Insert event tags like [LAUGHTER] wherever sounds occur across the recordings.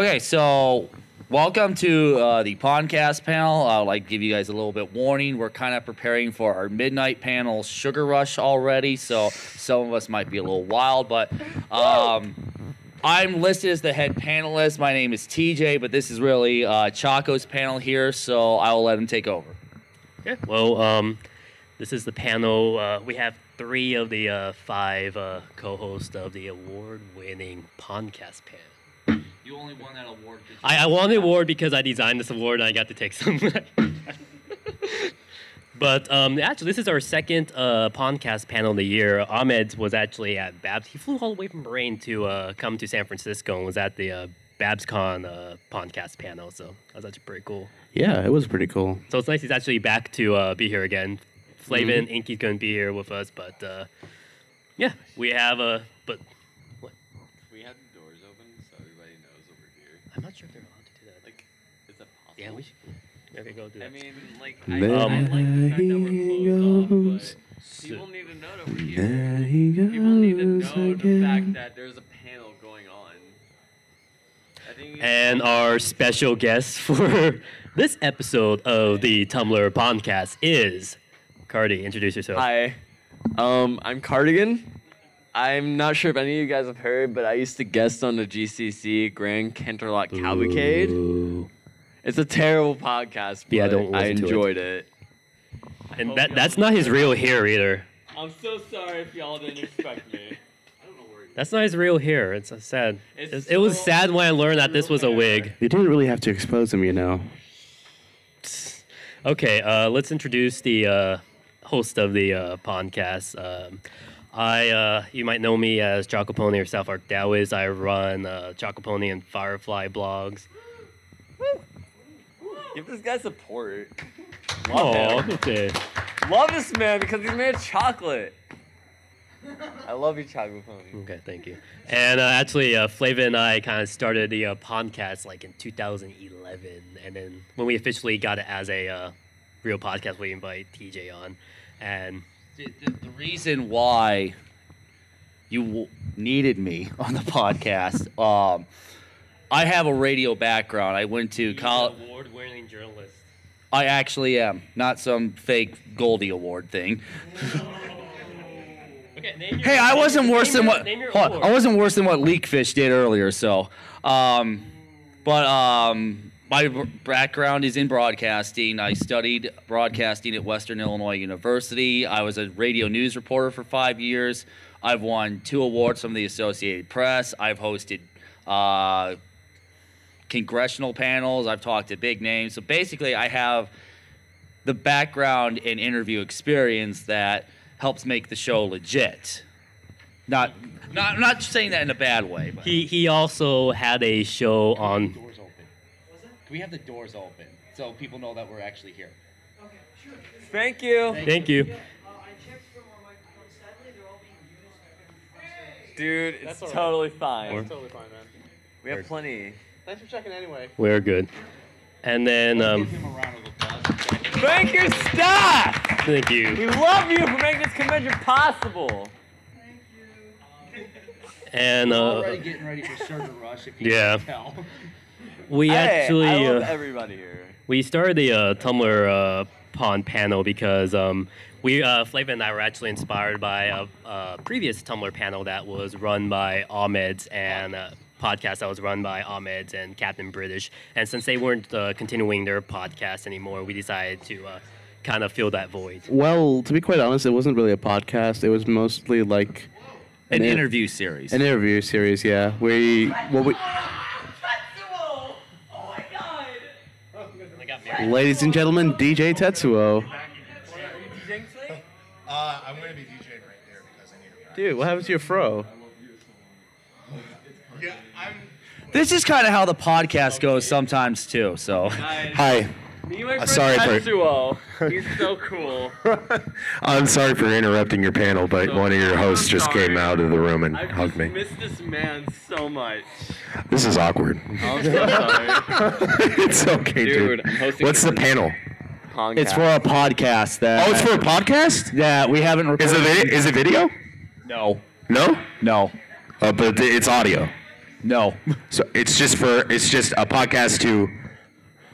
Okay, so welcome to uh, the podcast panel. I'd like to give you guys a little bit warning. We're kind of preparing for our midnight panel sugar rush already, so some of us might be a little wild, but um, I'm listed as the head panelist. My name is TJ, but this is really uh, Choco's panel here, so I will let him take over. Okay. Well, um, this is the panel. Uh, we have three of the uh, five uh, co-hosts of the award-winning podcast panel. You only won that award. I, I won the award because I designed this award and I got to take some. [LAUGHS] but um, actually, this is our second uh, podcast panel of the year. Ahmed was actually at Babs. He flew all the way from Bahrain to uh, come to San Francisco and was at the uh, BabsCon uh, podcast panel. So that was actually pretty cool. Yeah, it was pretty cool. So it's nice he's actually back to uh, be here again. Flavin, Inky's going to be here with us, but uh, yeah, we have a. But yeah, we should. Okay, go do that. I mean, like, There I, I like the fact that we're closed goes. off, but people need to know that we're here. There he goes People need to know the again. fact that there's a panel going on. I think we- and our special guest for [LAUGHS] this episode of the Tumblr podcast is Cardi. Introduce yourself. Hi, um, I'm Cardigan. I'm not sure if any of you guys have heard, but I used to guest on the GCC Grand Canterlot Cavalcade. Ooh. It's a terrible podcast, but Yeah, don't I listen to it. enjoyed it. And that, that's not his real hair either. I'm so sorry if y'all didn't expect me. That's not his real hair. It's uh, sad. It's It's- it was so sad when I learned that this was a wig. You didn't really have to expose him, you know. Okay, uh, let's introduce the uh, host of the uh, podcast. Um, I, uh, you might know me as Chocopony or South Arc Taoist. I run uh, Chocopony and Firefly blogs. Give this guy support. Oh, Love him. okay. Love this man because he's made of chocolate. I love you, chocolate pony. Okay, thank you. And uh, actually, uh, Flavin and I kind of started the uh, podcast like in 2011, and then when we officially got it as a uh, real podcast, we invite TJ on, and The, the, the reason why you w- needed me [LAUGHS] on the podcast, um, I have a radio background. I went to college. award-winning journalist. I actually am, not some fake Goldie Award thing. [LAUGHS] Okay, name Hey, I wasn't your- worse name than your- what Name on. I wasn't worse than what Leakfish did earlier. So, um, but um, my background is in broadcasting. I studied broadcasting at Western Illinois University. I was a radio news reporter for five years. I've won two awards from the Associated Press. I've hosted uh, congressional panels. I've talked to big names. So basically, I have the background and interview experience that helps make the show legit. Not, not, I'm not saying that in a bad way. But He he also had a show on. doors open. Can we have the doors open so people know that we're actually here? Okay. Thank you. Thank you. Uh, I checked from our microphones. Sadly, they're all being used. I couldn't transfer. Dude, it's totally fine. Or- Totally fine, man. We have plenty. Thanks for checking anyway. We're good. And then um, Give him a round of applause. Thank your staff! thank you. We love you for making this convention possible. Thank you. And uh, Already getting ready for Sugar Rush. If you Yeah. can tell. [LAUGHS] we Hey, actually I love uh, everybody here. we started the uh, Tumblr uh, Pond panel because um, we uh, Flavin and I were actually inspired by a, a previous Tumblr panel that was run by Ahmed's and a podcast that was run by Ahmed and Captain British. And since they weren't uh, continuing their podcast anymore, we decided to uh, kind of fill that void. Well, to be quite honest, it wasn't really a podcast. It was mostly like An in- interview series. an interview series. Yeah, we what we, ladies and gentlemen, DJ Tetsuo. Uh, I'm gonna be DJing right there because I need a Dude, what happens to your fro? Yeah, I'm. This is kind of how the podcast goes sometimes too. So. Hi. Me and my Uh, friend sorry for- Tetsuo. He's so cool. [LAUGHS] I'm sorry for interrupting your panel, but So- one of your hosts just sorry. came out of the room and I hugged just me. miss this man so much. This is awkward. I'm so sorry. [LAUGHS] it's okay, Dude, dude. I'm hosting What's the this panel? It's for a podcast that. Oh, it's for a podcast? Yeah, we haven't Is recorded. it, vi- is it video? No, No? no. Uh, but it's audio. No. So it's just for it's just a podcast to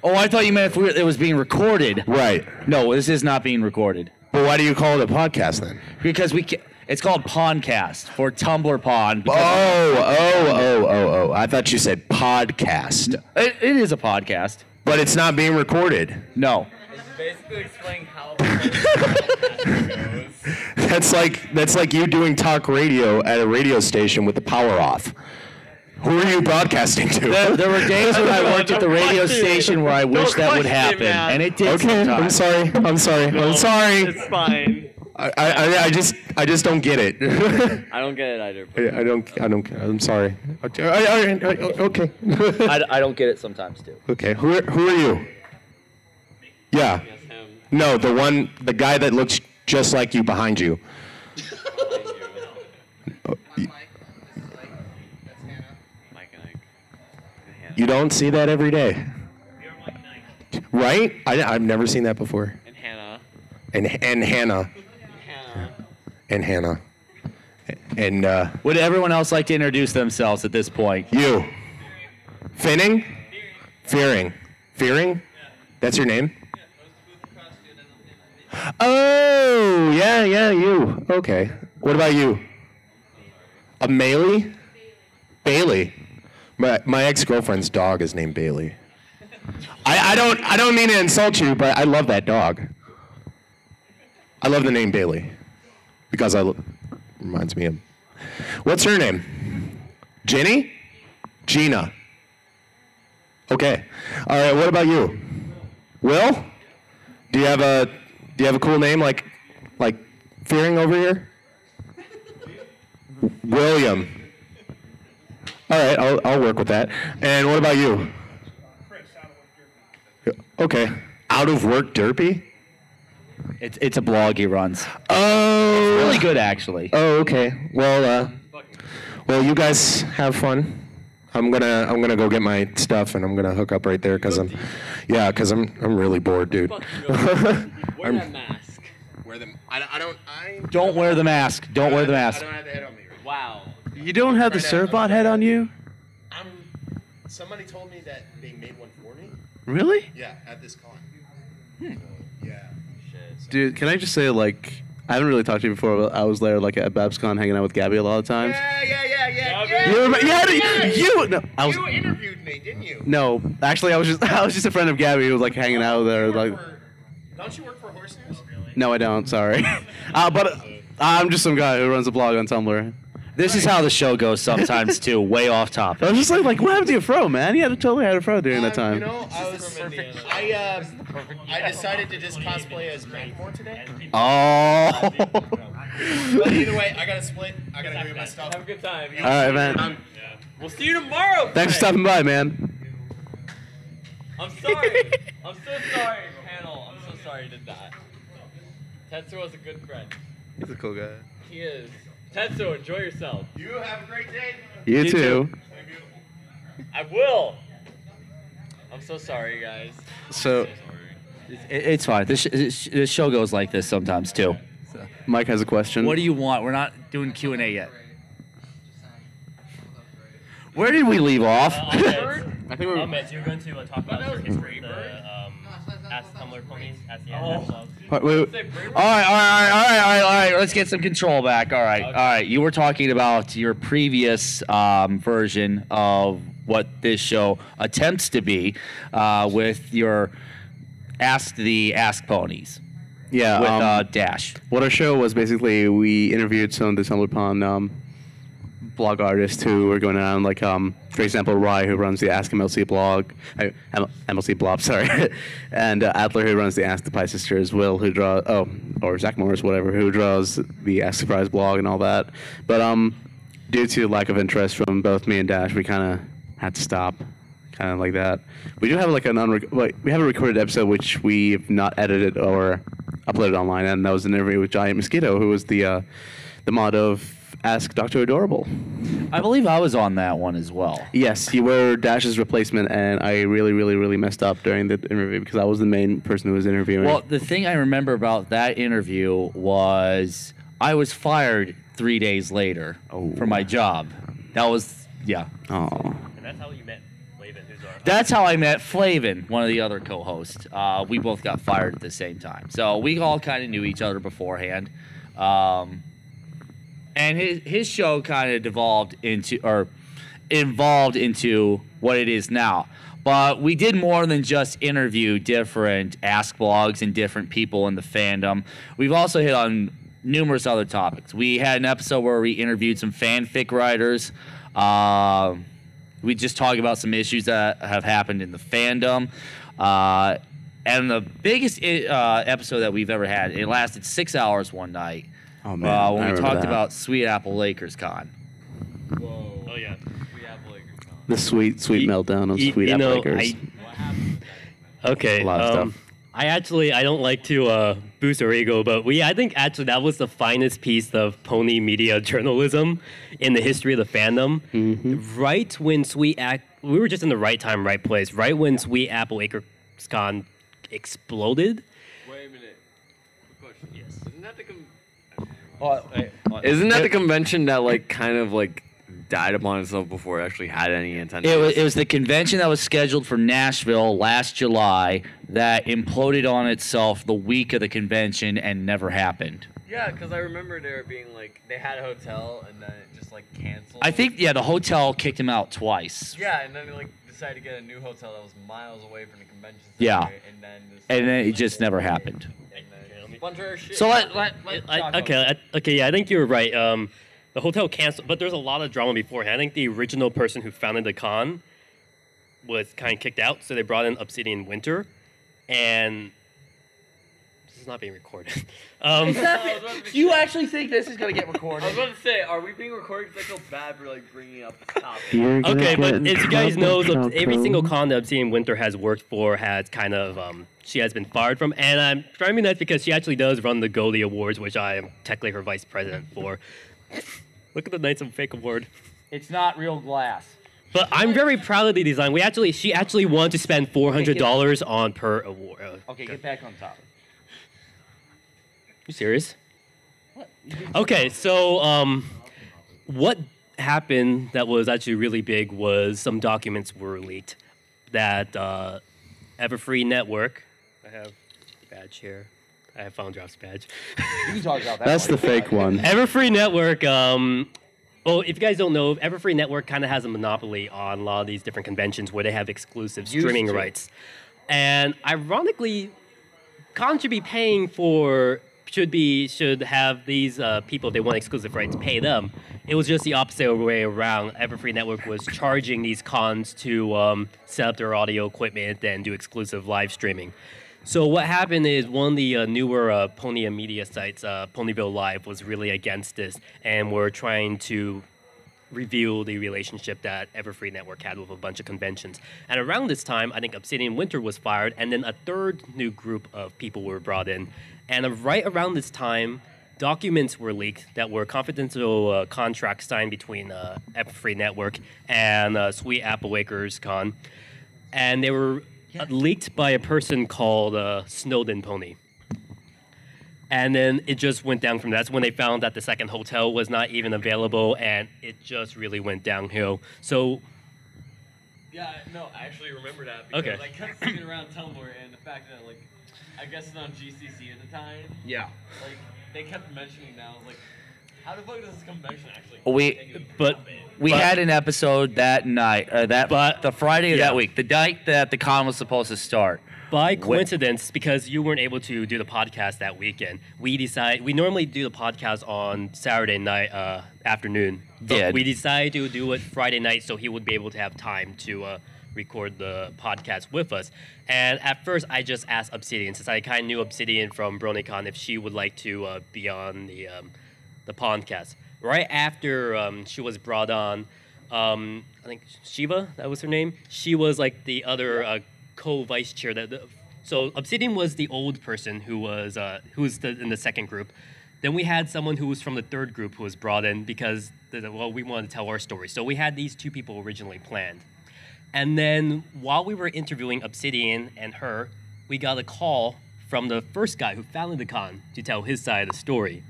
Oh, I thought you meant if we, it was being recorded. right. No, this is not being recorded But why do you call it a podcast then? because we. Ca- it's called Pondcast for Tumblr Pond. Oh, oh, oh, oh, oh! I thought you said podcast, it, it is a podcast. but it's not being recorded. No. Basically explaining how. [LAUGHS] That's like that's like you doing talk radio at a radio station with the power off. Who are you broadcasting to? There, there were days when I worked at the radio station where I wish that would happen, man. and it did. okay, I'm sorry. I'm sorry. I'm sorry. It's fine. I, I, I just I just don't get it. [LAUGHS] I don't get it either. I I don't I don't I'm sorry. I- I- I- Okay. [LAUGHS] I, I don't get it sometimes too. okay. Who are, who are you? Yeah. No, the one the guy that looks just like you behind you. Oh, y- Mike and Ike. And Hannah. You don't see that every day. Right? I, I've never seen that before. And Hannah. And and Hannah Hannah. and Hannah and uh, Would everyone else like to introduce themselves at this point? you. Finning? Fearing. Fearing? That's your name? Oh, yeah, yeah, you. Okay. What about you? A Bailey? My, my ex-girlfriend's dog is named Bailey. I, I don't I don't mean to insult you, but I love that dog. I love the name Bailey because I reminds me of. What's her name? Jenny? Gina. Okay. All right. What about you? Will? Do you have a Do you have a cool name like like Fearing over here? William. All right. I'll I'll work with that. And what about you? Okay. Out of work derpy? It's it's a blog he runs. Oh. Really good actually. Oh, okay. Well, uh, well, you guys have fun. I'm gonna I'm gonna go get my stuff and I'm gonna hook up right there because I'm, yeah, because I'm I'm really bored, dude. [LAUGHS] Wear I'm- that mask. Wear them. I, I don't. I Don't wear the mask. Don't wear the mask. have the head on me. Wow. You don't have the Servbot head on you? I'm. Somebody told me that they made one for me. Really? Yeah, at this con. Hmm. Yeah. Shit, Dude, can I just say, like, I haven't really talked to you before, but I was there, like, at BabsCon hanging out with Gabby a lot of times. Yeah, yeah, yeah, yeah. Yeah, You remember? Yeah, you. No, I was. You interviewed me, didn't you? No, actually, I was just [LAUGHS] I was just a friend of Gabby who was like hanging out there. Like, for- Don't you work for Horse News? no, I don't. Sorry, [LAUGHS] uh, but uh, I'm just some guy who runs a blog on Tumblr. This is how the show goes sometimes too. Way off top. I topic. was just like, like, what happened to your fro, man? You had a totally had a fro during that Uh, time. You know, I was. I uh, I decided to just cosplay as Macklemore today. Oh. But either way, I gotta split. I gotta go get my stuff. Have a good time. All right, man. We'll see you tomorrow. Thanks for stopping by, man. I'm sorry. [LAUGHS] I'm so sorry, panel. I'm so sorry you did that. Tetsuo is a good friend. He's a cool guy. He is. Tetsuo, enjoy yourself. You have a great day. You, You too. I will. I'm so sorry, guys. So So sorry. It- it's fine. This, sh- this show goes like this sometimes too. Mike has a question. What do you want? We're not doing Q and A yet. Where did we leave off? [LAUGHS] I think we're. Ahmed, you're going to uh, talk about your history, the um, Ask Tumblr ponies, Ask the Internet blog. Wait, wait, All right, all right, all right, all right, all right. Let's get some control back. All right, all right. You were talking about your previous um, version of what this show attempts to be uh, with your Ask the Ask Ponies yeah. with um, uh, Dash. what our show was basically we interviewed some of the Tumblr Pond um, blog artists who were going around, like um, for example, Rye who runs the Ask MLC blog, uh, MLC blob, [LAUGHS] sorry, and uh, Adler who runs the Ask the Pie Sisters, Will who draws, oh, or Zach Morris, whatever, who draws the Ask Surprise blog and all that. But um, due to lack of interest from both me and Dash, we kind of had to stop. Kind of like that. We do have like an unrec- we have a recorded episode which we have not edited or uploaded online, and that was an interview with Giant Mosquito, who was the uh, the mod of Ask Doctor Adorable. I believe I was on that one as well. Yes, you were Dash's replacement, and I really, really, really messed up during the interview because I was the main person who was interviewing. Well, the thing I remember about that interview was I was fired three days later Oh. from my job. That was Yeah. Oh. That's how you met Flavin, who's our. That's how I met Flavin, one of the other co-hosts. Uh, we both got fired at the same time, so we all kind of knew each other beforehand. Um, and his his show kind of devolved into or evolved into what it is now. But we did more than just interview different ask blogs and different people in the fandom. We've also hit on numerous other topics. We had an episode where we interviewed some fanfic writers. Uh, we just talked about some issues that have happened in the fandom. Uh, and the biggest uh, episode that we've ever had, it lasted six hours one night. Oh man. Uh, I when we talked that. about Sweet Apple Acres Con. Whoa. Oh yeah. We have Lakers on. the sweet, sweet You- meltdown of you- sweet you apple know, Lakers. I- What happened? Okay. A lot of um, stuff. I actually I don't like to uh, boost our ego, but we I think actually that was the finest piece of pony media [LAUGHS] journalism in the history of the fandom. Mm-hmm. Right when Sweet Ac- we were just in the right time, right place. Right when Sweet Apple Acre Con exploded. Wait a minute. Quick question. Yes. Isn't that the com- Oh, Isn't that the convention that like kind of like died upon itself before it actually had any attention? It was, it was the convention that was scheduled for Nashville last July that imploded on itself the week of the convention and never happened. Yeah, because I remember there being like they had a hotel and then it just like canceled. I think, yeah, the hotel kicked him out twice. Yeah, and then they like decided to get a new hotel that was miles away from the convention center. Yeah. And then And then it just never happened. And then bunch of shit. So let, let, let I, okay, I, okay, yeah, I think you're right. Um, the hotel canceled, but there's a lot of drama beforehand. I think the original person who founded the con was kind of kicked out, so they brought in Obsidian Winter, and is not being recorded. [LAUGHS] Um, Do you actually think this is going to get recorded? I was about to say, are we being recorded? Because I feel bad for like bringing up the topic. You're gonna okay, get but in as you guys know, trouble, the- every single con that Obsidian Winter has worked for has kind of um, she has been fired from, and I'm trying to be nice because she actually does run the Goldie Awards, which I am technically her vice president for. Look at the Knights of Fake Award. It's not real glass. But I'm very proud of the design. We actually, she actually wanted to spend four hundred dollars on per award. Uh, Okay, get back on top. You serious? Okay, so um, what happened that was actually really big was some documents were leaked that uh, Everfree Network. I have badge here. I have Found Drops badge. You can talk about that. That's the fake one. Everfree Network. Um, well, if you guys don't know, Everfree Network kind of has a monopoly on a lot of these different conventions where they have exclusive Used streaming to. rights. And ironically, Con should be paying for should be should have these uh, people they want exclusive rights pay them. It was just the opposite way around. Everfree Network was charging these cons to um, set up their audio equipment and do exclusive live streaming. So what happened is one of the uh, newer uh, Pony media sites, uh, Ponyville Live, was really against this, and were trying to reveal the relationship that Everfree Network had with a bunch of conventions. And around this time, I think Obsidian Winter was fired, and then a third new group of people were brought in. And right around this time, documents were leaked that were confidential uh, contracts signed between uh, Everfree Network and uh, Sweet Apple Acres Con. And they were uh, leaked by a person called uh, Snowden Pony. And then it just went down from that. That's when they found that the second hotel was not even available, and it just really went downhill. So, Yeah, no, I actually remember that because Okay. I kept seeing it around Tumblr and the fact that like, I guess it's on GCC at the time. Yeah. Like they kept mentioning that. I was like, how the fuck does this convention actually? We- but- We But- had an episode that night, or that But- the Friday of yeah. that week, the night that the con was supposed to start. by coincidence, because you weren't able to do the podcast that weekend, we decide we normally do the podcast on Saturday night uh, afternoon. But Did. we decided to do it Friday night so he would be able to have time to uh, record the podcast with us. And at first, I just asked Obsidian, since I kind of knew Obsidian from BronyCon, if she would like to uh, be on the um, the podcast. Right after um, she was brought on, um, I think Shiva, that was her name. She was like the other uh, co-vice chair. That the, so Obsidian was the old person who was uh, who was the, in the second group. Then we had someone who was from the third group who was brought in because the, well we wanted to tell our story. So we had these two people originally planned. And then while we were interviewing Obsidian and her, we got a call from the first guy who founded the con to tell his side of the story.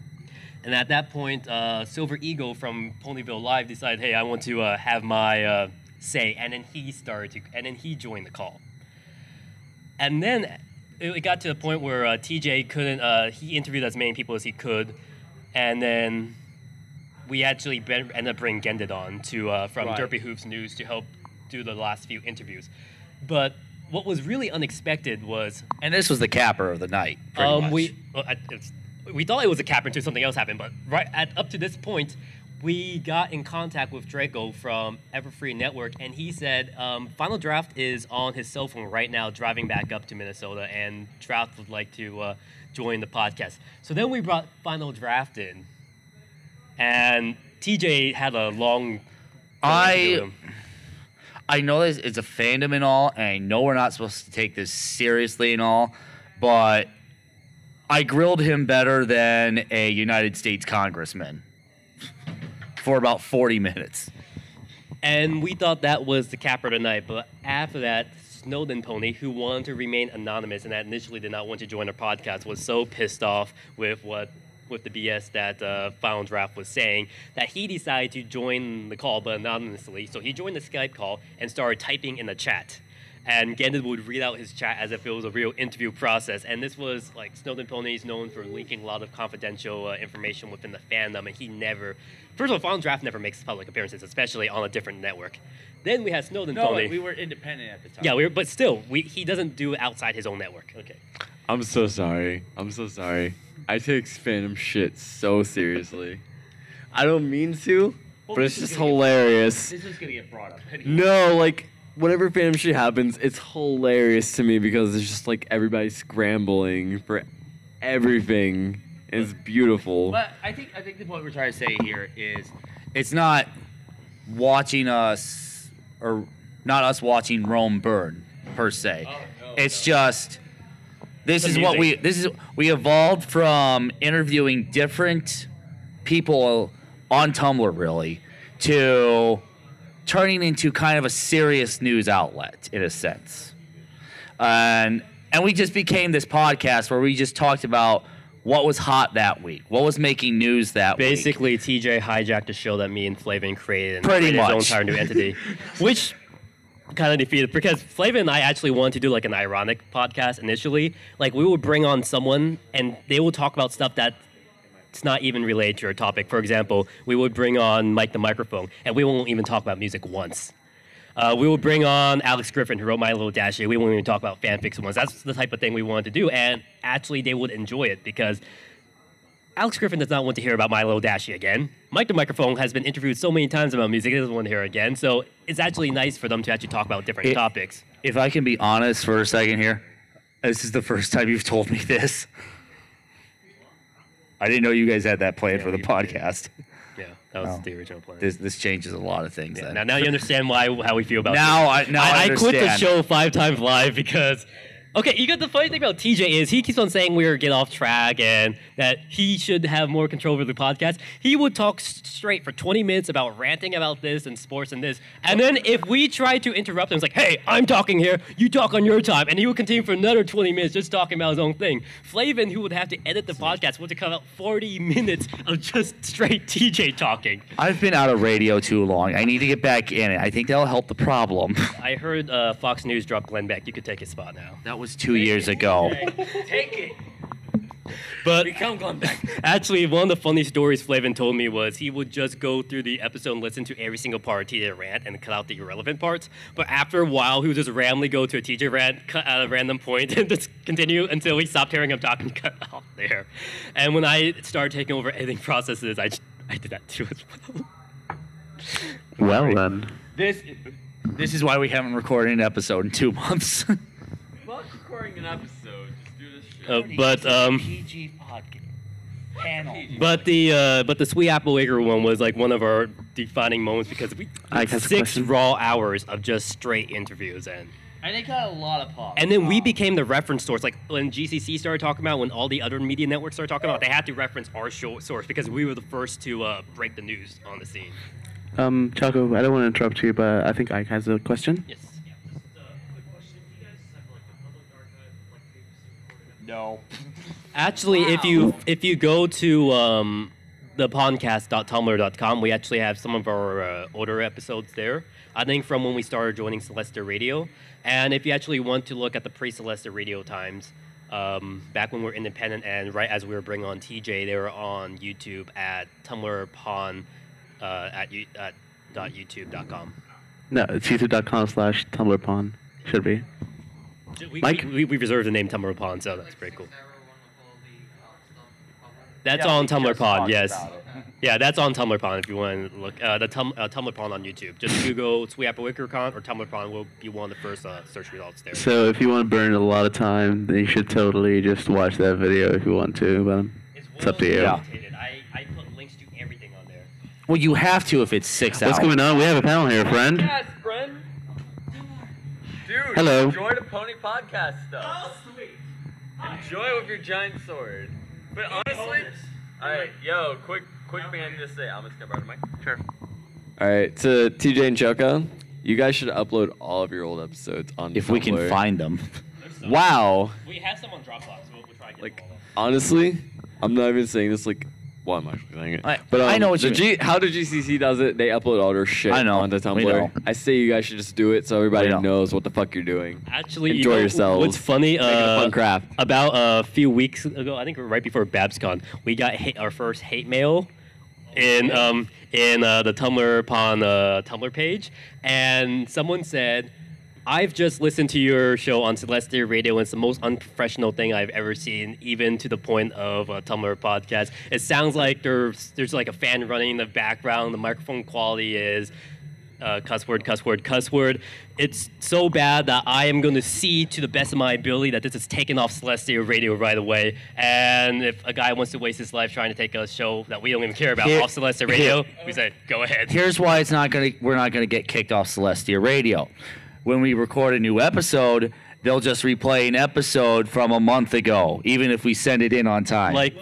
And at that point, uh, Silver Eagle from Ponyville Live decided, hey, I want to uh, have my uh, say. And then he started to, and then he joined the call. And then it, got to the point where uh, TJ couldn't, uh, he interviewed as many people as he could. And then we actually ended up bringing Gendit on to, uh, from Right. Derpy Hooves News to help do the last few interviews. But what was really unexpected was And this was the capper of the night. pretty um, we well, we thought it was a cap until something else happened, but right at up to this point, we got in contact with Draco from Everfree Network, and he said um, Final Draft is on his cell phone right now, driving back up to Minnesota, and Draft would like to uh, join the podcast. So then we brought Final Draft in, and TJ had a long. I I know this it's a fandom and all, and I know we're not supposed to take this seriously and all, but I grilled him better than a United States congressman for about 40 minutes. And we thought that was the capper tonight, but after that, Snowden Pony, who wanted to remain anonymous and that initially did not want to join our podcast, was so pissed off with what with the BS that uh, Final Draft was saying that he decided to join the call, but anonymously. So he joined the Skype call and started typing in the chat. And Gandalf would read out his chat as if it was a real interview process. And this was like Snowden Pony is known for leaking a lot of confidential uh, information within the fandom, and he never, first of all, Final Draft never makes public appearances, especially on a different network. Then we had Snowden Pony. No, we were independent at the time. yeah, we were, but still, we, he doesn't do it outside his own network. Okay. I'm so sorry. I'm so sorry. I take Phantom shit so seriously. I don't mean to, but it's just hilarious. This is gonna get brought up. No, like whenever Phantom shit happens, it's hilarious to me because it's just like everybody scrambling for everything. It's beautiful. But I think I think the point we're trying to say here is it's not watching us or not us watching Rome burn per se. Oh, it's just this is what we this is we evolved from interviewing different people on Tumblr really to turning into kind of a serious news outlet in a sense. And and we just became this podcast where we just talked about what was hot that week, what was making news that week. Basically, TJ hijacked a show that me and Flavin created and Pretty created his own entire new entity, [LAUGHS] which kind of defeated because Flavin and I actually wanted to do like an ironic podcast initially. Like we would bring on someone and they will talk about stuff that it's not even related to our topic. For example, we would bring on Mike the microphone and we won't even talk about music once. Uh, we will bring on Alex Griffin, who wrote My Little Dashie. We won't even talk about fanfics once. That's the type of thing we wanted to do, and actually, they would enjoy it because Alex Griffin does not want to hear about My Little Dashie again. Mike the Microphone has been interviewed so many times about music, he doesn't want to hear it again. So it's actually nice for them to actually talk about different It- topics. If I can be honest for a second here, this is the first time you've told me this. I didn't know you guys had that plan for the podcast. Yeah, that was No. the original plan. This this changes a lot of things. Yeah, now, now you understand why how we feel about Now this. I- now I I, quit the show five times live because okay, you got the funny thing about TJ is he keeps on saying we're get off track and that he should have more control over the podcast. He would talk straight for 20 minutes about ranting about this and sports and this, and then if we try to interrupt him, it's like, hey, I'm talking here, you talk on your time, and he would continue for another 20 minutes just talking about his own thing. Flavin, who would have to edit the podcast, would have to cut out 40 [LAUGHS] minutes of just straight TJ talking. I've been out of radio too long. I need to get back in it. I think that'll help the problem. I heard uh, Fox News drop Glenn Beck. You could take his spot now. that was two years ago. [LAUGHS] Take it. But Become Glenn Beck. [LAUGHS] actually, one of the funny stories Flavin told me was he would just go through the episode and listen to every single part of TJ rant and cut out the irrelevant parts. But after a while, he would just randomly go to a TJ rant, cut out a random point, [LAUGHS] and just continue until he stopped hearing him talk and cut off there. And when I started taking over editing processes, I, I did that too as well. Well then. This this is why we haven't recorded an episode in two months. Fuck recording an episode. Just do this shit. Uh, but um, PG podcast panel. But the uh, but the Sweet Apple Acre one was like one of our defining moments because we I have a six question. raw hours of just straight interviews and And they got a lot of pop. and then we became the reference source. Like when GCC started talking about, when all the other media networks started talking about, they had to reference our show source because we were the first to uh, break the news on the scene. Um, Choco, I don't want to interrupt you, but I think Ike has a question. Yes. No. Actually, if you if you go to um, thepodcast.tumblr.com. We actually have some of our uh, older episodes there. I think from when we started joining Celestia Radio. And if you actually want to look at the pre-Celestia Radio times, um, back when we were independent and right as we were bringing on TJ, they were on YouTube at Tumblr Pond uh, at, you- at dot youtube.com. No, it's youtube.com slash Tumblr Pond. Should be. We, Mike? we, we reserved the name Tumblr Pond, so that's pretty cool. Is that where one of all the, stuff That's Yeah, on we Tumblr just Pond, talked yes. about it. Yeah, that's on Tumblr Pond if you want to look. Uh, the tum- uh, Tumblr Pond on YouTube. Just Google Sweet Apple WickerCon or Tumblr Pond will be one of the first uh, search results there. So if you want to burn a lot of time, then you should totally just watch that video if you want to. But It's up to you. well annotated. I, I put links to everything on there. Well, you have to if it's six what's hours. going on? We have a panel here, friend. Yes, friend. Dude, Hello. enjoy the pony podcast stuff. Oh, enjoy with your giant sword. But honestly, alright, yo, quick, quick thing I need to say. I'm gonna step out of the mic. Sure. Alright, to TJ and Choka, you guys should upload all of your old episodes on If we can find them. Wow. We have some on Dropbox. We'll, we'll try to get Like, them all honestly, I'm not even saying this like. Well, I'm actually saying it. I- but um, I know what the you G, how the GCC does it. They upload all their shit I know, onto we Tumblr. know. I say you guys should just do it so everybody know. knows what the fuck you're doing. Actually, you enjoy know, yourselves. What's funny? Make a uh, fun craft. About a few weeks ago, I think right before BabsCon, we got hate, our first hate mail in um, in uh, the Tumblr Pond uh, Tumblr page, and someone said. I've just listened to your show on Celestia Radio, and it's the most unprofessional thing I've ever seen, even to the point of a Tumblr podcast. It sounds like there's there's like a fan running in the background. The microphone quality is uh, cuss word, cuss word, cuss word. It's so bad that I am going to see to the best of my ability that this is taken off Celestia Radio right away. And if a guy wants to waste his life trying to take a show that we don't even care about Here- off Celestia Radio, we say, go ahead. Here's why it's not gonna. We're not gonna get kicked off Celestia Radio. When we record a new episode, they'll just replay an episode from a month ago, even if we send it in on time. Like,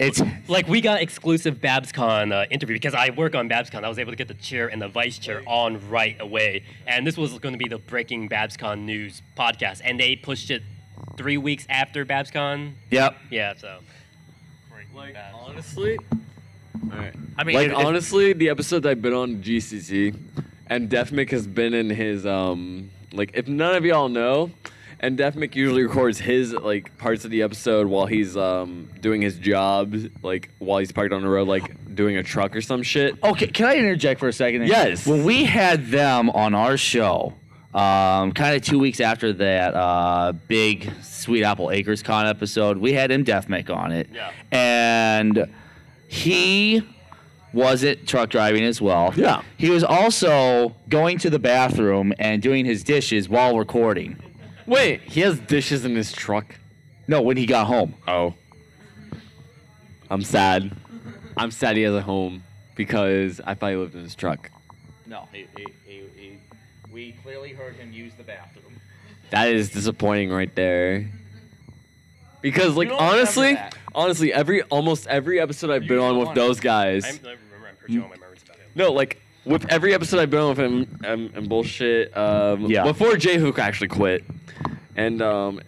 it's like we got exclusive BabsCon uh, interview because I work on BabsCon. I was able to get the chair and the vice chair on right away, and this was going to be the breaking BabsCon news podcast, and they pushed it three weeks after BabsCon. yep. Yeah, so. Like honestly, alright. I mean, like if- if- honestly, the episode I've been on GCC, and Defmic has been in his um like if none of y'all know, and Defmic usually [LAUGHS] records his like parts of the episode while he's um doing his job, like while he's parked on the road, like doing a truck or some shit. Okay, can I interject for a second? Yes. When we had them on our show, um, kind of two weeks after that uh, big Sweet Apple Acres Con episode, we had him Deathmake on it. Yeah. And he wasn't truck driving as well. Yeah. He was also going to the bathroom and doing his dishes while recording. Wait, he has dishes in his truck. No, when he got home. Oh. I'm sad. I'm sad he has a home because I thought he lived in his truck. No, he, he, he, he, we clearly heard him use the bathroom. That is disappointing right there. Because like honestly, honestly, every almost every episode I've been on with those guys. I'm, I remember I'm pretty all my memories about him. No, like with every episode I've been on with him um, and bullshit. Um, Yeah. Before J Hook actually quit, and um,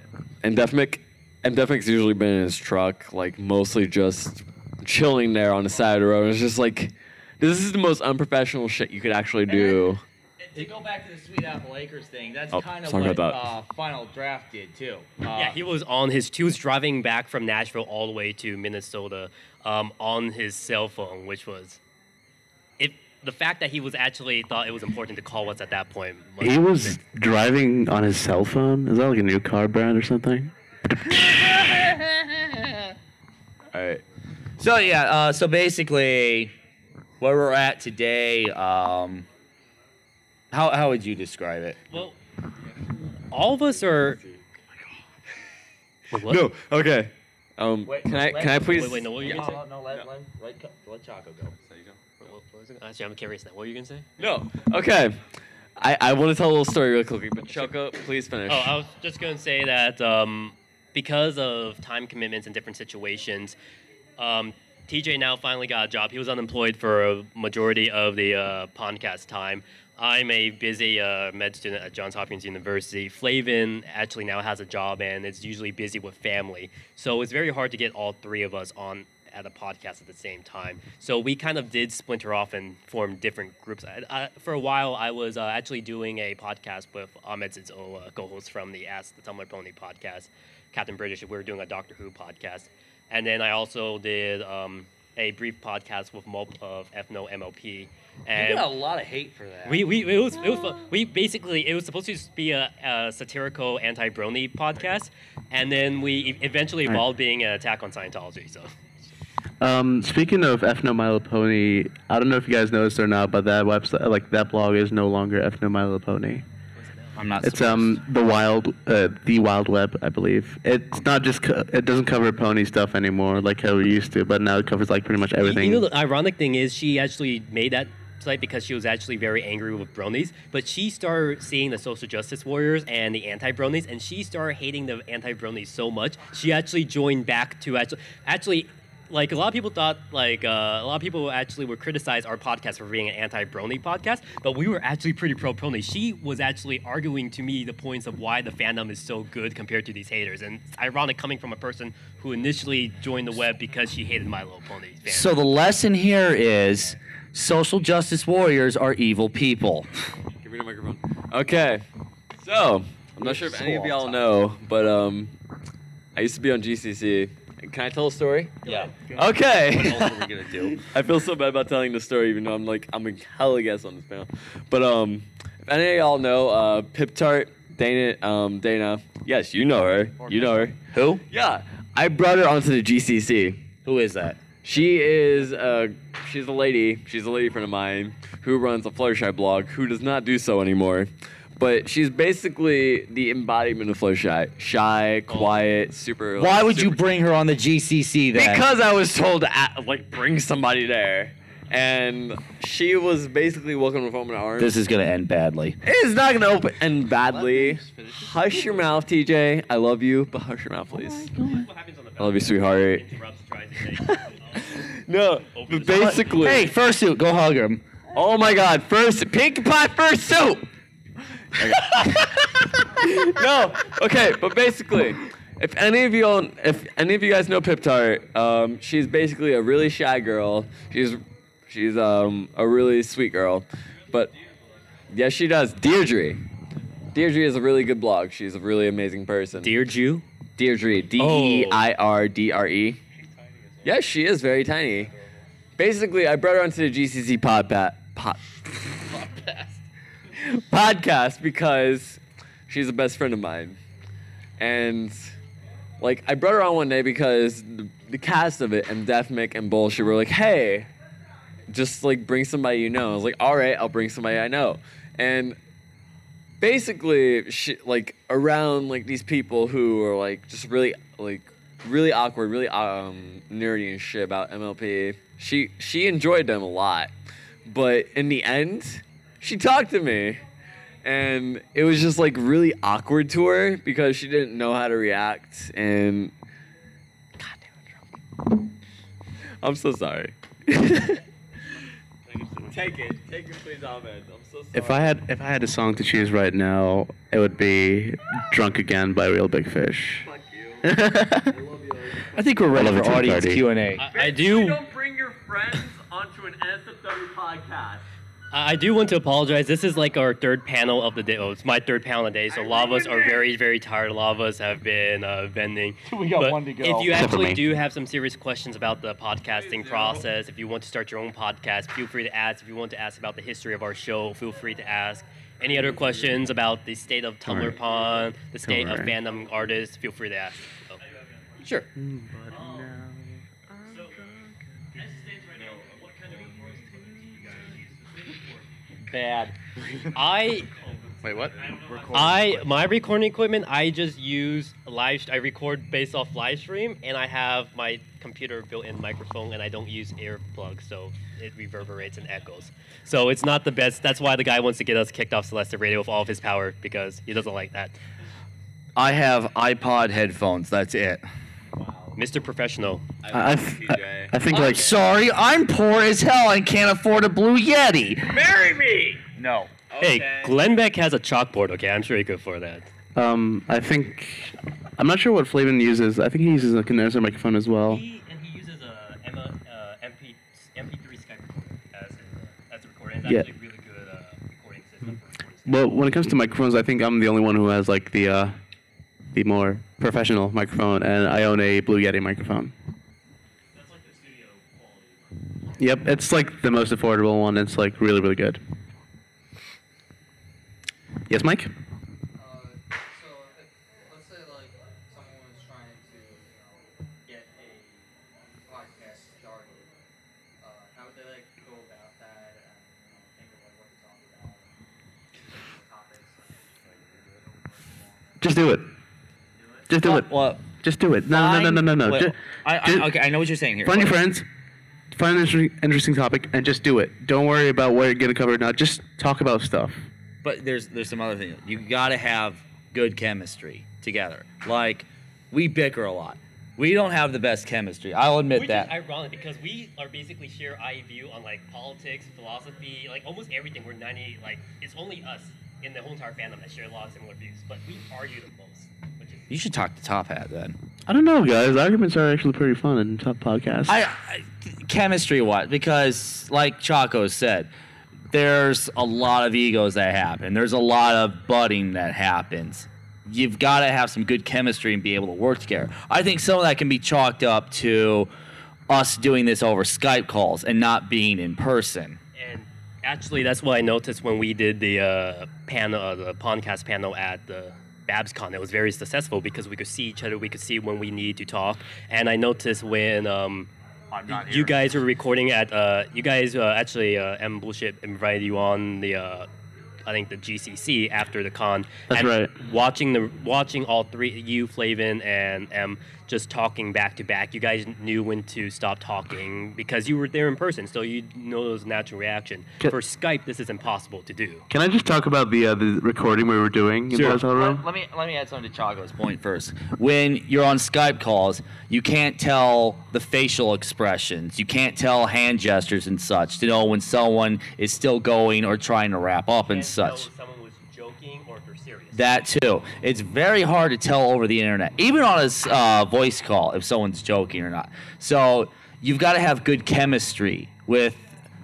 and Defmic, and Defmic's usually been in his truck, like mostly just chilling there on the side of the road. It's just like, this is the most unprofessional shit you could actually do. To go back to the Sweet Apple Acres thing, that's Oh, kind of sorry what about that. uh, Final Draft did too. Uh, Yeah, he was on his. He was driving back from Nashville all the way to Minnesota um, on his cell phone, which was, it. The fact that he was actually thought it was important to call us at that point. must- He was driving on his cell phone. Is that like a new car brand or something? [LAUGHS] All right. So yeah, uh, so basically, where we're at today, um, how how would you describe it? Well, all of us are. Wait, what? No. Okay. Um. Can I can I please? Wait, wait, no, what were you gonna no, let, let, let, let Choco go. What- was it? Actually, I'm curious now. What were you gonna say? No. Okay. I, I want to tell a little story real quickly, but Choco, please finish. Oh, I was just going to say that um, because of time commitments and different situations, um, TJ now finally got a job. He was unemployed for a majority of the uh, podcast time. I'm a busy uh, med student at Johns Hopkins University. Flavin actually now has a job and is usually busy with family. So it's very hard to get all three of us on at a podcast at the same time. So we kind of did splinter off and form different groups. I, I, for a while, I was uh, actually doing a podcast with Ahmed Zizzo, uh, co-host from the Ask the Tumblr Pony podcast, Captain British. We were doing a Doctor Who podcast, and then I also did um, a brief podcast with Mope of Ethno MLP. And You got a lot of hate for that. we, we it was it was we basically it was supposed to be a, a satirical anti brony podcast, and then we eventually evolved being an attack on Scientology. So Um, speaking of Ethno Milo Pony, I don't know if you guys noticed or not, but that website, like that blog, is no longer Ethno Milo Pony. I'm not. It's um the wild, uh, the wild web, I believe. It's not just co- it doesn't cover pony stuff anymore like how we used to, but now it covers like pretty much everything. You know, the ironic thing is she actually made that site because she was actually very angry with bronies, but she started seeing the social justice warriors and the anti-bronies, and she started hating the anti-bronies so much she actually joined back to actually actually. Like a lot of people thought, like uh, a lot of people actually would criticize our podcast for being an anti-brony podcast, but we were actually pretty pro-brony. She was actually arguing to me the points of why the fandom is so good compared to these haters, and it's ironic coming from a person who initially joined the web because she hated My Little Pony. fandom. So the lesson here is social justice warriors are evil people. Give me the microphone. Okay, so I'm not sure if any of y'all know, but um, I used to be on GCC. Can I tell a story? Yeah. Okay. What else are we gonna do? [LAUGHS] I feel so bad about telling the story, even though I'm like I'm a hella guest on this panel. But um, if any of y'all know uh, Pip Tart, Dana, um, Dana, yes, you know her. You know her. Who? Yeah, I brought her onto the GCC. Who is that? She is uh, she's a lady. She's a lady friend of mine who runs a Fluttershy blog. Who does not do so anymore. But she's basically the embodiment of Fluttershy. Shy, Shy, quiet, super. Why would you bring her on the GCC then? because I was told to a like bring somebody there, and she was basically welcomed with open arms. this is gonna end badly. it's not gonna open end badly. Hush your mouth, TJ. I love you, but hush your mouth, please. I love you, sweetheart. [LAUGHS] No, but basically. Hey, fursuit, go hug him. Oh my God! First, pink pie first soup. [LAUGHS] no, okay, but basically, if any of you all, if any of you guys know Pip Tart, um, she's basically a really shy girl. She's she's um, a really sweet girl, but yes, she does. Deirdre. Deirdre is a really good blog. She's a really amazing person. Jew. Deirdre. D E I R D R E. Yes, she is very tiny. Basically, I brought her onto the GCC pod pat, pod, podcast because she's a best friend of mine. And like I brought her on one day because the, the cast of it and Death Mick and Bullshit were like, hey, just like bring somebody you know. I was like, all right, I'll bring somebody I know. And basically she, like around like these people who are like just really like really awkward really um nerdy and shit about mlp she she enjoyed them a lot but in the end she talked to me and it was just like really awkward to her because she didn't know how to react and God damn it, Trump. i'm so sorry take it take it please ahmed i'm so sorry if I had if I had a song to choose right now, it would be "Drunk Again" by Reel Big Fish. [LAUGHS] I think we're ready love for audience. Q and A. I, I do. bring your friends onto an NSFW podcast. I I do want to apologize. This is like our third panel of the day. Oh, it's my third panel of the day. So a lot of us are very, very tired. A lot of us have been uh, vending. [LAUGHS] We got But one to go. If you actually do have some serious questions about the podcasting process, if you want to start your own podcast, feel free to ask. If you want to ask about the history of our show, feel free to ask. Any other questions about the state of Tumblr Alright. Pond, the state of fandom artists, feel free to ask. So, sure. Bad. [LAUGHS] I Wait, what? I my recording equipment I just use live I record based off live stream and I have my computer built-in microphone and I don't use earplugs so it reverberates and echoes. So it's not the best. That's why the guy wants to get us kicked off Celestia Radio with all of his power because he doesn't like that. I have iPod headphones. That's it. Mr. Professional. I, I, I, think like. Sorry, I'm poor as hell and can't afford a blue Yeti. Marry me. No. Okay. Hey, Glenn Beck has a chalkboard. Okay, I'm sure he could afford that. Um, I think I'm not sure what Flavin uses. I think he uses a condenser microphone as well. He, and he uses a uh, MP, MP3 Skype recorder as uh, as a recorder. It's yeah. actually really good uh, recording system. Mm -hmm. recording system. Well, when it comes to microphones, I think I'm the only one who has like the uh, the more professional microphone, and I own a Blue Yeti microphone. Yep, it's like the most affordable one. It's like really, really good. Yes, Mike. Just do uh, it. Well, Just do it. No, no, no, no, no, no. Wait, Ju- I, I, ju- okay, I know what you're saying here. Find your friends. Find an interesting, interesting topic and just do it. Don't worry about what you're gonna cover or not. Just talk about stuff. But there's there's some other things. You got to have good chemistry together. Like we bicker a lot. We don't have the best chemistry. I'll admit Which that. is ironic because we are basically share eye view on like politics, philosophy, like almost everything. We're 90, like it's only us in the whole entire fandom that share a lot of similar views, but we argue the most, which is you should talk to Top Hat then. I don't know, guys. Arguments are actually pretty fun in top podcasts. I, I chemistry what? Because like Choco said, there's a lot of egos that happen. There's a lot of budding that happens. You've got to have some good chemistry and be able to work together. I think some of that can be chalked up to us doing this over Skype calls and not being in person. And actually, that's what I noticed when we did the uh, panel, uh, the podcast panel at the BabsCon. It was very successful because we could see each other. We could see when we need to talk. And I noticed when um, you guys were recording at, uh, you guys uh, actually, uh, M Bullshit invited you on the. Uh, I think the GCC after the con. That's and right. Watching the watching all three, you, Flavin, and M, just talking back to back. You guys knew when to stop talking because you were there in person, so you know those natural reaction. Ca- For Skype, this is impossible to do. Can I just talk about the uh, the recording we were doing in the hotel room? Let, let me let me add something to Choco's point first. When you're on Skype calls, you can't tell the facial expressions. You can't tell hand gestures and such to know when someone is still going or trying to wrap up and Can't tell such. if That too. It's very hard to tell over the internet, even on a uh, voice call, if someone's joking or not. So you've got to have good chemistry with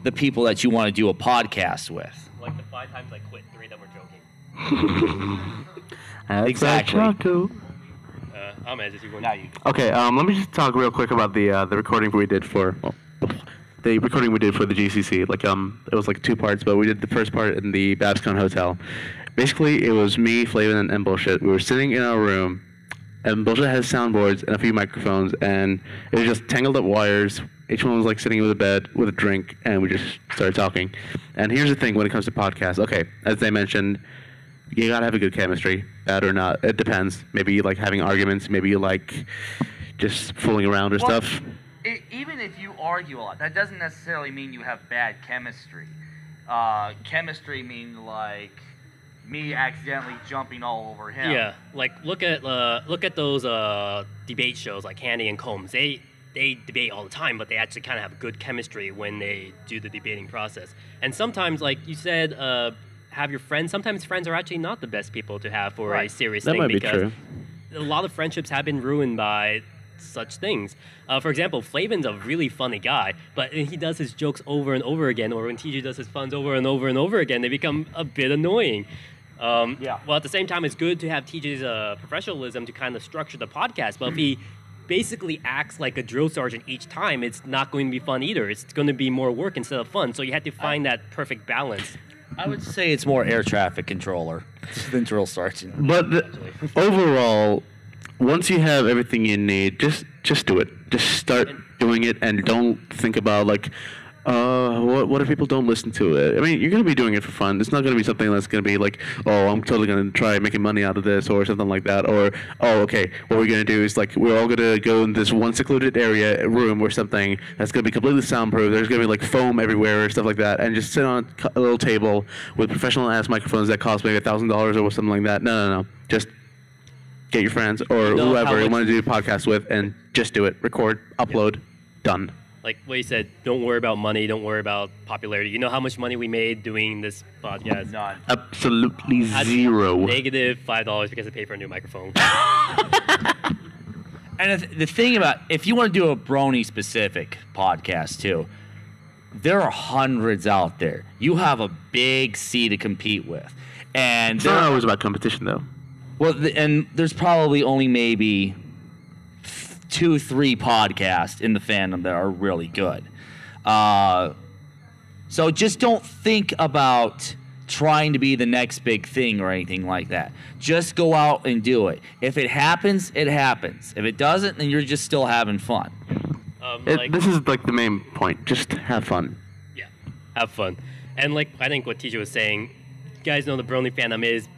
the people that you want to do a podcast with. like the five times I quit, three of them were joking. [LAUGHS] That's Exactly. right, Choco. Uh, Ahmed, you want. Now you. Okay, um, let me just talk real quick about the uh, the recording we did for well, the recording we did for the GCC. Like um, it was like two parts, but we did the first part in the BabsCon Hotel. Basically, it was me, Flavin, and, Bullshit. We were sitting in our room, and Bullshit has soundboards and a few microphones, and it was just tangled up wires. Each one was like sitting with a bed with a drink, and we just started talking. And here's the thing: when it comes to podcasts, okay, as they mentioned, you gotta have a good chemistry, bad or not. It depends. Maybe you like having arguments. Maybe you like just fooling around or Well, stuff. e- even if you argue a lot, that doesn't necessarily mean you have bad chemistry. Uh, chemistry means like me accidentally jumping all over him. Yeah, like look at uh, look at those uh, debate shows like Hannity and Colmes. They they debate all the time, but they actually kind of have good chemistry when they do the debating process. And sometimes, like you said, uh, have your friends. Sometimes friends are actually not the best people to have for a serious That thing might be because true. a lot of friendships have been ruined by such things. Uh, for example, Flavin's a really funny guy, but he does his jokes over and over again, or when TJ does his puns over and over and over again, they become a bit annoying. Um, Yeah. Well, at the same time, it's good to have TJ's uh, professionalism to kind of structure the podcast, but if he basically acts like a drill sergeant each time, it's not going to be fun either. It's going to be more work instead of fun. So you have to find that perfect balance. I would say it's more air traffic controller [LAUGHS] than drill sergeant. But the, overall, once you have everything you need, just just do it. Just start doing it, and don't think about like, uh, what what if people don't listen to it? I mean, you're gonna be doing it for fun. It's not gonna be something that's gonna be like, oh, I'm totally gonna try making money out of this, or something like that. Or oh, okay, what we're gonna do is like we're all gonna go in this one secluded area room or something that's gonna be completely soundproof. There's gonna be like foam everywhere or stuff like that, and just sit on a little table with professional ass microphones that cost maybe a thousand dollars or something like that. No, no, no. Just get your friends or whoever you want to do a podcast with, and just do it. Record, upload, done. Like what you said, don't worry about money, don't worry about popularity. You know how much money we made doing this podcast? None. Absolutely zero. Negative five dollars because I paid for a new microphone. [LAUGHS] And the, the thing about if you want to do a brony specific podcast too, there are hundreds out there. You have a big sea to compete with, and It's there not are- always about competition, though. well, and there's probably only maybe two, three podcasts in the fandom that are really good. Uh, so just don't think about trying to be the next big thing or anything like that. Just go out and do it. If it happens, it happens. If it doesn't, then you're just still having fun. Um, It, like, this is like the main point. Just have fun. yeah, have fun. And like I think what teacher was saying, you guys know the Brony fandom is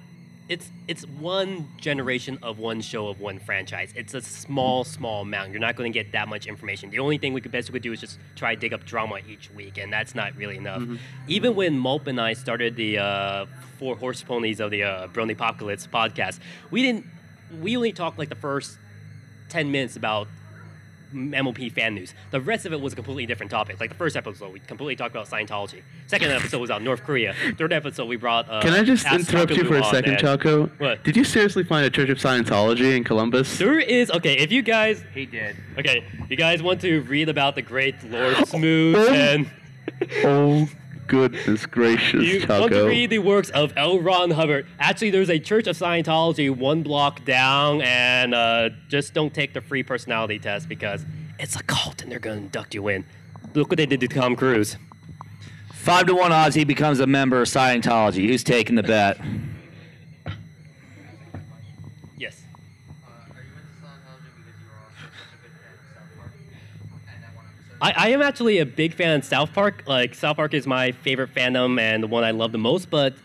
it's it's one generation of one show of one franchise. It's a small, small amount. You're not going to get that much information. The only thing we could basically do is just try to dig up drama each week, and that's not really enough. Even when Mulp and I started the uh, Four Horse Ponies of the uh, Brony Apocalypse podcast, we didn't. We only talked like the first ten minutes about MLP fan news. The rest of it was a completely different topic. Like the first episode, we completely talked about Scientology. Second [LAUGHS] episode was about North Korea. Third episode, we brought. Uh, Can I just Ask interrupt you for a second, and- Choco? What? Did you seriously find a Church of Scientology in Columbus? There is okay. If you guys He did. okay, you guys want to read about the great Lord [GASPS] Smooth Oh. and Oh, goodness gracious, you want to read the works of L. Ron Hubbard. Actually, there's a Church of Scientology one block down, and uh, just don't take the free personality test because it's a cult and they're gonna induct you in. Look what they did to Tom Cruise. Five to one odds he becomes a member of Scientology. Who's taking the bet? I, I am actually a big fan of South Park. Like South Park is my favorite fandom and the one I love the most. But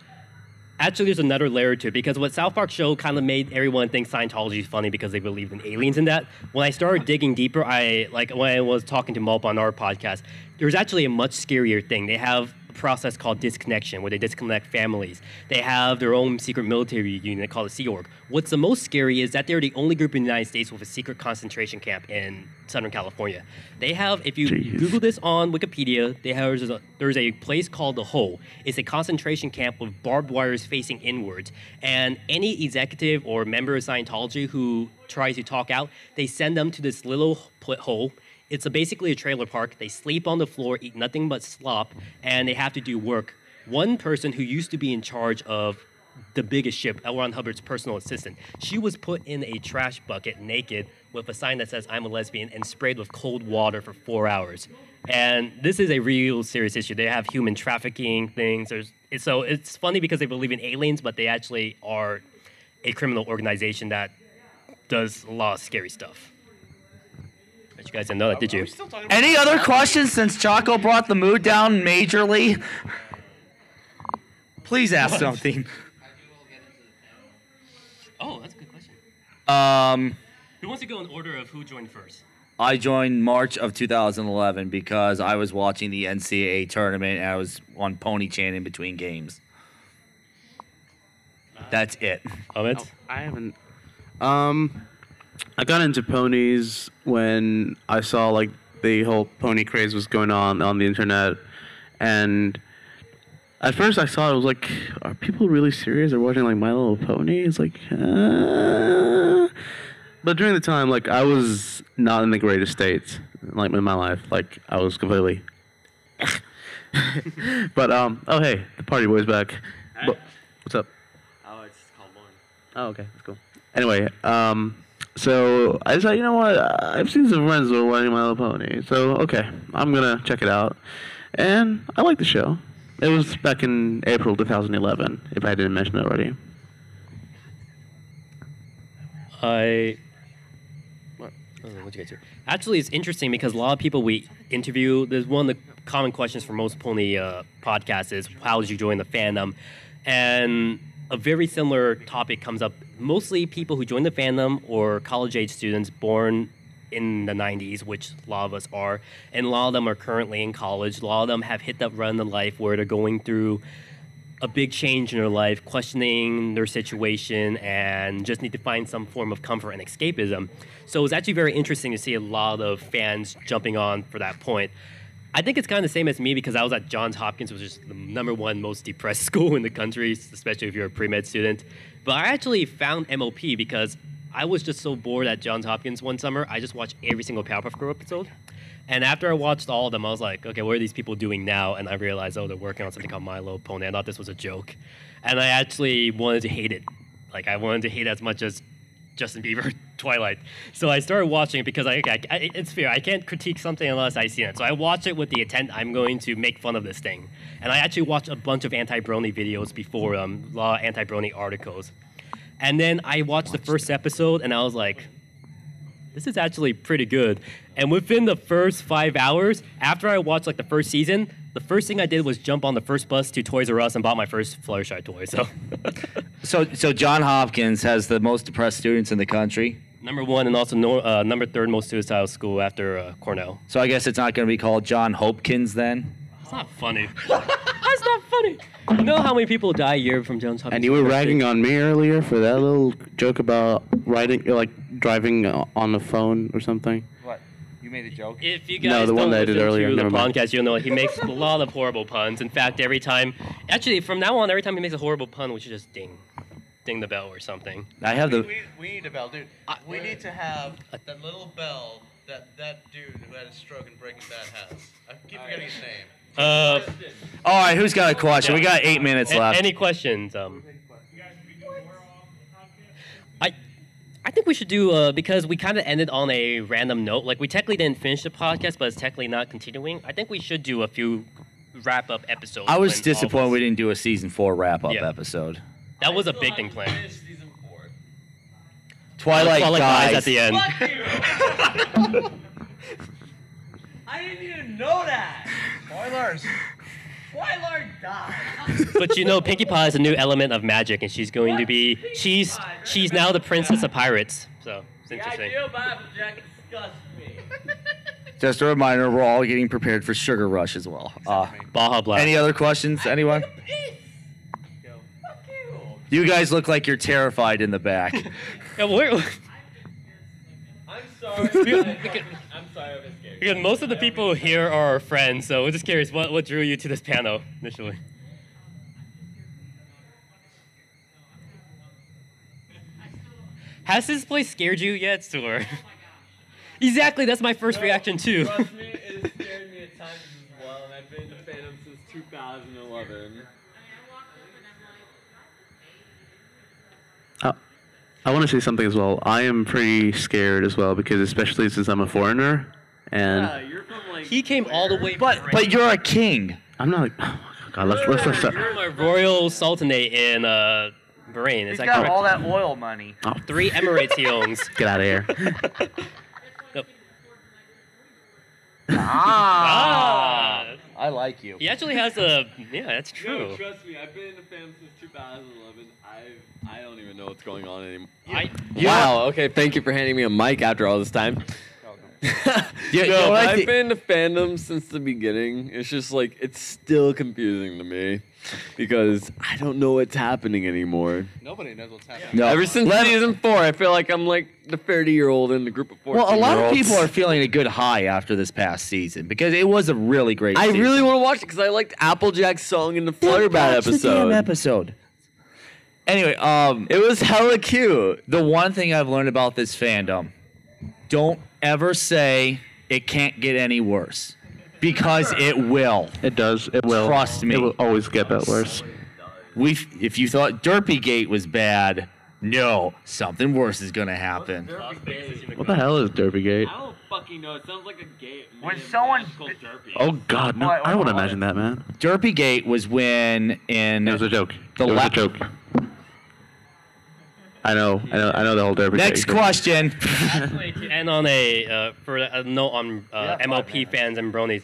actually, there's another layer to it because what South Park show kind of made everyone think Scientology is funny because they believed in aliens and that. When I started digging deeper, I like when I was talking to Mulp on our podcast. There's actually a much scarier thing. They have process called disconnection, where they disconnect families. They have their own secret military unit called the Sea Org. What's the most scary is that they're the only group in the United States with a secret concentration camp in Southern California. They have, if you Jeez. Google this on Wikipedia, they have, there's, a, there's a place called the Hole. It's a concentration camp with barbed wires facing inwards. And any executive or member of Scientology who tries to talk out, they send them to this little hole. It's a, basically a trailer park. They sleep on the floor, eat nothing but slop, and they have to do work. One person who used to be in charge of the biggest ship, L. Ron Hubbard's personal assistant. She was put in a trash bucket naked with a sign that says, I'm a lesbian, and sprayed with cold water for four hours. And this is a real serious issue. They have human trafficking things. There's, so it's funny because they believe in aliens, but they actually are a criminal organization that does a lot of scary stuff. But you guys didn't know that, did you? Any other questions since Choco brought the mood down majorly? Please ask something. Oh, that's a good question. Um, Who wants to go in order of who joined first? I joined March of 2011 because I was watching the NCAA tournament and I was on Pony Chan in between games. That's it. Ahmed? I haven't. Um, I got into ponies when I saw like the whole pony craze was going on on the internet, and at first I thought it was like, are people really serious? They're watching like My Little Pony? It's like, uh... but during the time, like I was not in the greatest state, like in my life. Like I was completely. [LAUGHS] but um, oh hey, the party boy's back. But, what's up? Oh, it's called one. Oh, okay, that's cool. Anyway, um, so I decided, you know what? I've seen some friends who are watching My Little Pony, so okay, I'm gonna check it out, and I like the show. It was back in April 2011, if I didn't mention it already. I. What? Oh, you guys do? Actually, it's interesting because a lot of people we interview. There's one of the common questions for most pony uh, podcasts is how did you join the fandom, and a very similar topic comes up. Mostly people who join the fandom or college age students born in the 90s, which a lot of us are, and a lot of them are currently in college. A lot of them have hit that run in life where they're going through a big change in their life, questioning their situation, and just need to find some form of comfort and escapism. So it's actually very interesting to see a lot of fans jumping on for that point. I think it's kind of the same as me because I was at Johns Hopkins, which is the number one most depressed [LAUGHS] school in the country, especially if you're a pre med student. But I actually found MLP because I was just so bored at Johns Hopkins one summer. I just watched every single Powerpuff Girl episode. And after I watched all of them, I was like, okay, what are these people doing now? And I realized, oh, they're working on something called Little Pony. I thought this was a joke, and I actually wanted to hate it. Like I wanted to hate it as much as Justin Bieber [LAUGHS] Twilight. So I started watching it because I, I, I- it's fair. I can't critique something unless I see it. So I watch it with the intent I'm going to make fun of this thing. And I actually watched a bunch of anti-brony videos before um, of anti-brony articles. And then I watched the first episode and I was like, this is actually pretty good. And within the first five hours, after I watched like the first season, the first thing I did was jump on the first bus to Toys R Us and bought my first Fluttershy toy. So [LAUGHS] So, so John Hopkins has the most depressed students in the country. number one and also no, uh, number third most suicidal school after uh, Cornell. So I guess it's not going to be called John Hopkins then. It's not funny. [LAUGHS] That's not funny. You know how many people die a year from Johns Hopkins? And you were ragging on me earlier for that little joke about writing, like driving uh, on the phone or something. What? You made a joke. If you guys No, the don't one that I did listen earlier, to the never mind. podcast, you'll know he makes a lot of horrible puns. In fact, every time, actually, from now on, every time he makes a horrible pun, we should just ding, ding the bell or something. I have the. We, we need a bell, dude. We need to have that little bell that that dude who had a stroke in Breaking Bad has. I keep forgetting his name. Uh, All right, who's got a question? We got eight minutes a- left. any questions? Um, I, I think we should do uh, because we kind of ended on a random note. Like we technically didn't finish the podcast, but it's technically not continuing. I think we should do a few wrap up episodes. I was when disappointed us- we didn't do a season four wrap up Yeah. episode. That was a big thing planned. Twilight, Twilight dies. at the end. [LAUGHS] I didn't even know that. Spoilers. Twilight died. but you know, Pinkie Pie is a new element of magic, and she's going to be she's she's now the princess of pirates. So it's The interesting. idea of Applejack disgusts me. [LAUGHS] Just a reminder, we're all getting prepared for Sugar Rush as well. Uh, Baja Blast. any other questions? Anyone? You. You guys look like you're terrified in the back. [LAUGHS] Yeah, we're- I'm sorry. [LAUGHS] We- I'm we could- sorry if it's scary. because most of the people here are our friends, so we're just curious what what drew you to this piano initially. Has this place scared you yet, or? exactly, that's my first reaction too. Trust me, it scared me at times as well, and I've been to Phantom since 2011. Uh, I want to say something as well. I am pretty scared as well because, especially since I'm a foreigner, and Yeah, you're from like. He came all the way. but from but you're a king. I'm not. Oh my God, let's let's let's. You're my royal sultanate in uh, Bahrain. Is that correct? All that oil money. Three Emirates [LAUGHS] he owns. get out of here. Yep. Ah. [LAUGHS] Ah. I like you. He actually has a. Yeah, that's No, true. trust me, I've been to Phantom since 2011. I I don't even know what's going on anymore. I, Wow. Okay. Thank you for handing me a mic after all this time. Yeah, no, what I I've thi- been to fandom since the beginning. It's just like it's still confusing to me because I don't know what's happening anymore. Nobody knows what's happening. No. Ever since Let- season four, I feel like I'm like the 30 year old in the group of 14 Well, a lot of people are feeling a good high after this past season because it was a really great. I season. really want to watch it because I liked Applejack's song in the Flutterbat Watch the episode. episode. Anyway, um, It was hella cute. the one thing I've learned about this fandom: don't ever say it can't get any worse, because it will. It does. It will. Trust me. It will always get that worse. We, if you thought Derpy Gate was bad, no, something worse is gonna happen. What the hell is Derpygate? I don't fucking know. It sounds like a gay. When someone- called Derpy. Oh God, no! I don't want to imagine that, man. Derpy Gate was when in It was a joke. The it was la- a joke. I know. I know. I know the whole Derpygate. next question. and on a uh, for a note on uh, MLP fans and bronies.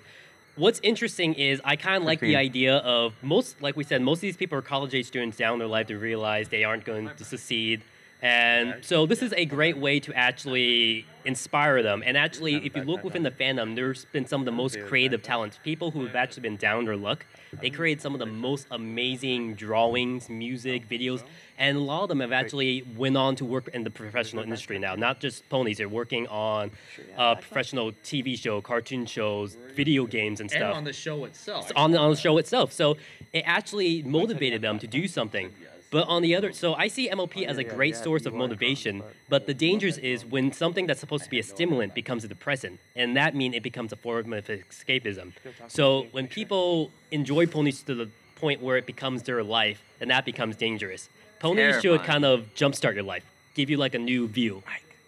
What's interesting is I kind of like the idea of most, like we said, most of these people are college age students down their life to realize they aren't going to succeed, and so this is a great way to actually inspire them. And actually, if you look within the fandom, there's been some of the most creative talents, people who have actually been down their luck. They create some of the most amazing drawings, music, videos, and a lot of them have actually went on to work in the professional industry now. Not just ponies; they're working on uh, professional TV show, cartoon shows, video games, and stuff And on the show itself. on the, on the show itself. So it actually motivated them to do something. But on the other, so I see MLP as a great source of motivation. But the dangers is when something that's supposed to be a stimulant becomes a depressant, and that means it becomes a form of escapism. So when people enjoy ponies to the point where it becomes their life, then that becomes dangerous. Ponies should kind of jumpstart your life, give you like a new view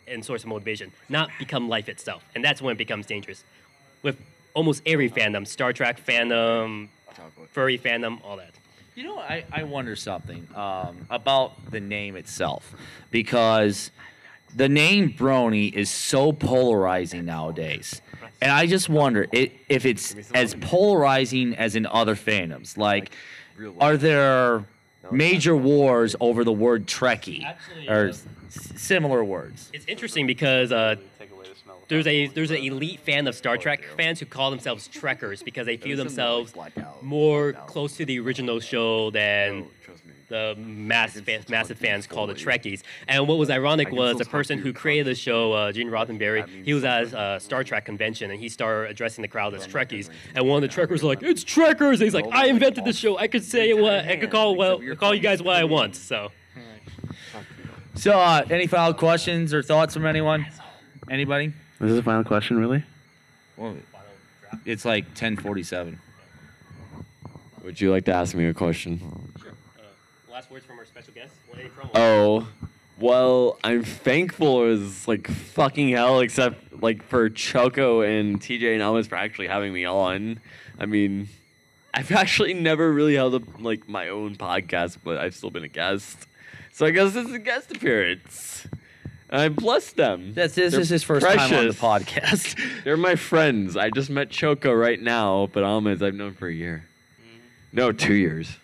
and source of motivation, not become life itself, and that's when it becomes dangerous. With almost every fandom, Star Trek fandom, furry fandom, all that. You know, I, I wonder something um, about the name itself because the name Brony is so polarizing nowadays. And I just wonder i if it's as polarizing as in other fandoms. Like, are there major wars over the word Trekkie Actually, or uh, s- similar words? It's interesting because uh, there's a there's an elite fan of Star Trek fans who call themselves Trekkers because they feel themselves more close to the original show than the mass fa- massive fans call the Trekkies. And what was ironic was the person who created the show, uh, Gene Roddenberry, he was at a Star Trek convention and he started addressing the crowd as Trekkies. And one of the Trekkers was like, "It's Trekkers." And he's like, "I invented the show. I could say what I could call well call you guys what I want." So. So, uh, any final questions or thoughts from anyone? Anybody? This is this a final question, really? Well, it's like 1047. Would you like to ask me a question? Last words from our special guest. What any promo? Oh, well, I'm thankful as like fucking hell, except like for Choco and TJ and Elvis for actually having me on. I mean, I've [LAUGHS] actually never really held up like my own podcast, but I've still been a guest. So I guess this is a guest appearance. And I bless them. That's this They're is his first time on the podcast. [LAUGHS] They're my friends. I just met Choco right now, but Almaz I've known for a year. Mm-hmm. No, two years.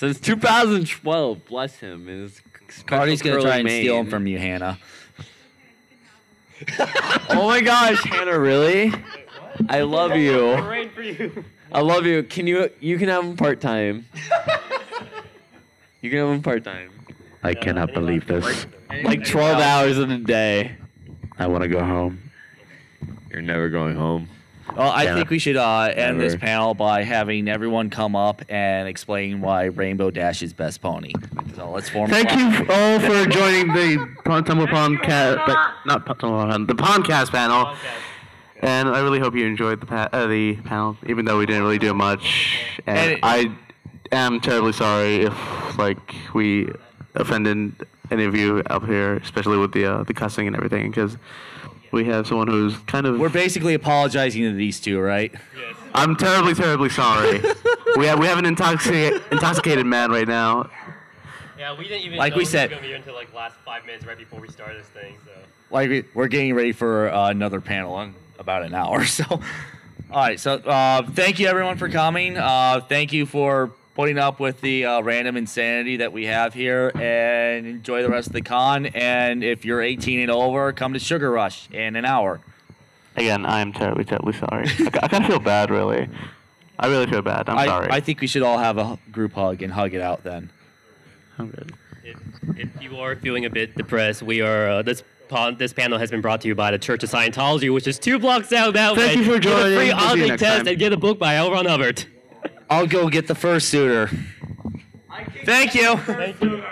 Since 2012. Bless him. and his Cardi's gonna try and steal him from you, Hannah. [LAUGHS] Oh my gosh, Hannah, really? I love you. Rain for you. I love you. Can you you can have him part time. You can have him part time. I cannot believe this. Like 12 hours in a day. I want to go home. You're never going home. Well, I Yeah. think we should uh, end this panel by having everyone come up and explain why Rainbow Dash is best pony. So let's form. Thank block. you all for joining the Pon- Tumble PonCast, but not Pon- Tumble Pond, the PonCast panel. And I really hope you enjoyed the pa- uh, the panel, even though we didn't really do much. And, And it- I am terribly sorry if like we offended any of you up here, especially with the uh, the cussing and everything, because we have someone who's kind of. We're basically apologizing to these two, right? I'm terribly, terribly sorry. [LAUGHS] we have we have an intoxicated intoxicated man right now. Yeah, we didn't even Like know we said- gonna be here until like last five minutes right before we started this thing. So. Like we- we're getting ready for uh, another panel in about an hour. [LAUGHS] So, all right. So, uh, thank you everyone for coming. Uh, thank you for putting up with the uh, random insanity that we have here, and enjoy the rest of the con. And if you're 18 and over, come to Sugar Rush in an hour. Again, I am terribly, terribly sorry. I, I kind of feel bad, really. I really feel bad. I'm I, sorry. I think we should all have a group hug and hug it out then. I'm good. If, if you are feeling a bit depressed, we are uh, this. pon- This panel has been brought to you by the Church of Scientology, which is two blocks down that Thank way. you for joining. Get a joining. free We'll see you test time. and get a book by L. Ron Hubbard. I'll go get the first suitor. Thank you. Thank you.